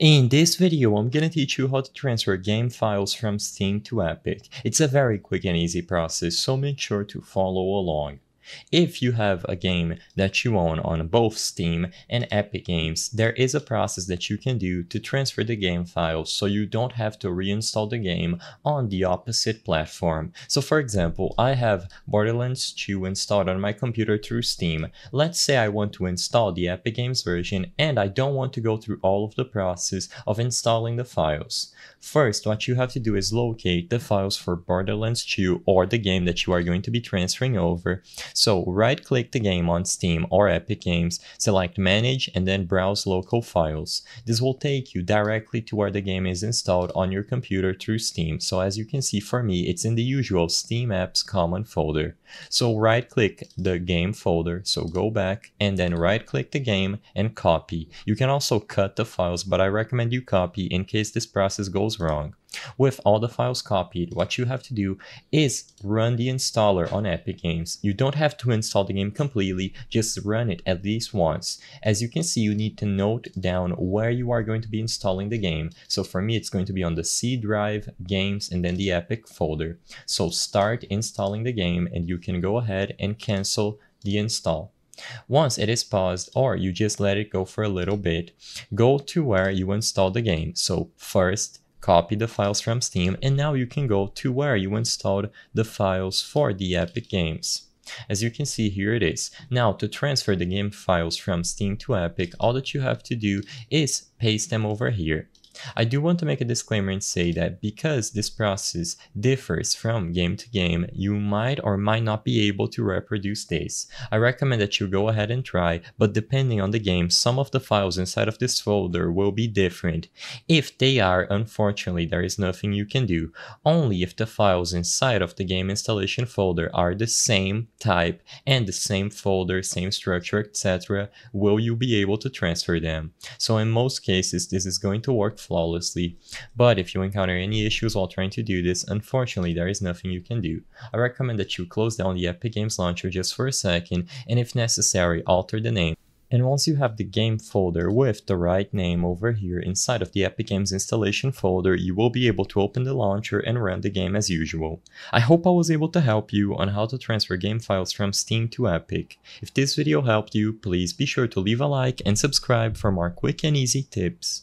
In this video, I'm gonna teach you how to transfer game files from Steam to Epic. It's a very quick and easy process, so make sure to follow along. If you have a game that you own on both Steam and Epic Games, there is a process that you can do to transfer the game files so you don't have to reinstall the game on the opposite platform. So for example, I have Borderlands 2 installed on my computer through Steam. Let's say I want to install the Epic Games version and I don't want to go through all of the process of installing the files. First, what you have to do is locate the files for Borderlands 2 or the game that you are going to be transferring over so right click the game on Steam or Epic Games, select manage and then browse local files. This will take you directly to where the game is installed on your computer through Steam. So as you can see for me, it's in the usual Steam apps common folder. So right click the game folder, so go back and then right click the game and copy. You can also cut the files, but I recommend you copy in case this process goes wrong. With all the files copied, what you have to do is run the installer on Epic Games. You don't have to install the game completely, just run it at least once. As you can see, you need to note down where you are going to be installing the game. So for me, it's going to be on the C drive, games, and then the Epic folder. So start installing the game and you can go ahead and cancel the install. Once it is paused or you just let it go for a little bit, go to where you installed the game. So first copy the files from Steam, and now you can go to where you installed the files for the Epic Games. As you can see here it is. Now to transfer the game files from Steam to Epic, all that you have to do is paste them over here. I do want to make a disclaimer and say that because this process differs from game to game, you might or might not be able to reproduce this. I recommend that you go ahead and try, but depending on the game, some of the files inside of this folder will be different. If they are, unfortunately, there is nothing you can do. Only if the files inside of the game installation folder are the same type and the same folder, same structure, etc., will you be able to transfer them. So in most cases, this is going to work flawlessly, but if you encounter any issues while trying to do this, unfortunately there is nothing you can do. I recommend that you close down the Epic Games Launcher just for a second, and if necessary, alter the name. And once you have the game folder with the right name over here inside of the Epic Games installation folder, you will be able to open the launcher and run the game as usual. I hope I was able to help you on how to transfer game files from Steam to Epic. If this video helped you, please be sure to leave a like and subscribe for more quick and easy tips.